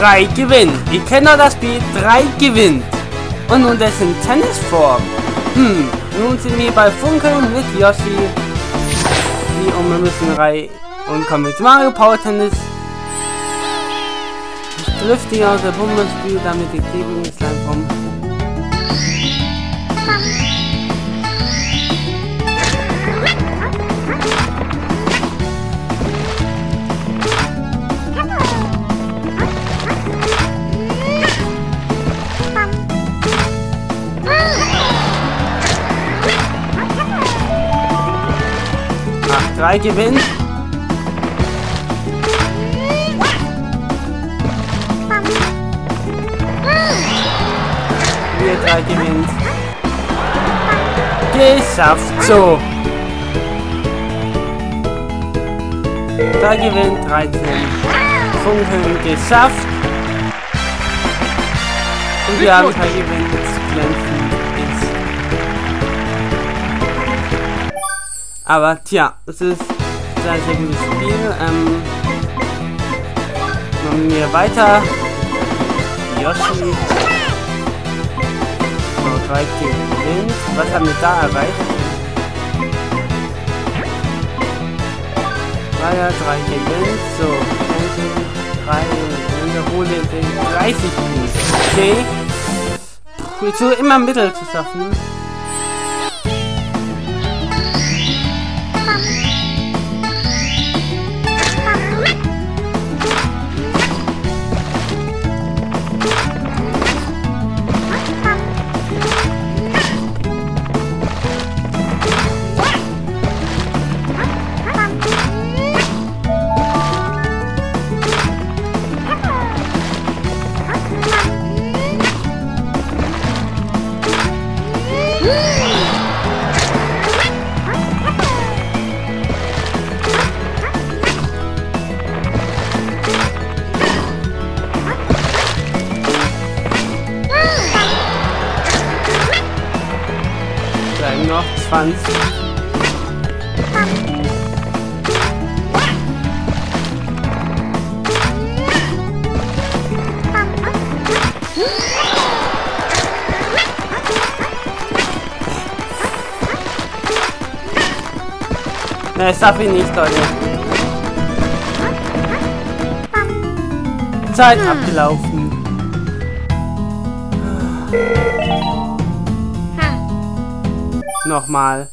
3 gewinnt. Ihr kennt das Spiel 3 gewinnt. Und nun dessen Tennisform. Hm, nun sind wir bei Funkeln mit Yoshi. Und wir müssen rein und kommen mit Mario Power Tennis. Drifting aus der Bombe spielt damit die klebrigen Slime vom 3 gewinnt. Wir 3 gewinnt. Geschafft, so. Da gewinnt 13. Funkeln geschafft. Und wir haben drei gewinnt. Aber tja, es ist ein sehr, sehr gutes Spiel. Ähm, machen wir weiter. Yoshi. So, 3 gewinnt. Was haben wir da erreicht? Dreier, 3 gewinnt. So, 3 wiederhole den 30. Okay. Puh, jetzt so immer Mittel zu schaffen. Bleiben noch 20. Ne, das darf ich nicht, Leute. Zeit abgelaufen. Nochmal.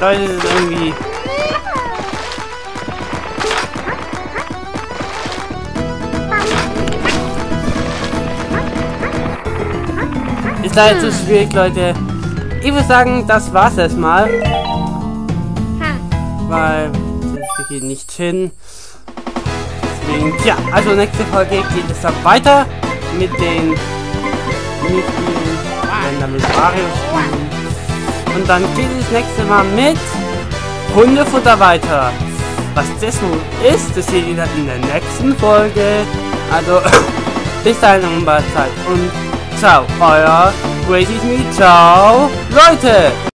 Leute, ist irgendwie. Ist leider zu schwierig, Leute. Ich würde sagen, das war's erstmal. Weil das geht nicht hin. Deswegen, tja, also nächste Folge geht es dann weiter mit den Minispielen, wenn dann mit Mario spielen. Und dann geht es nächste Mal mit Hundefutter weiter. Was das nun ist, das seht ihr dann in der nächsten Folge. Also, bis dahin paar Zeit und ciao, euer Crazy Me, ciao, Leute!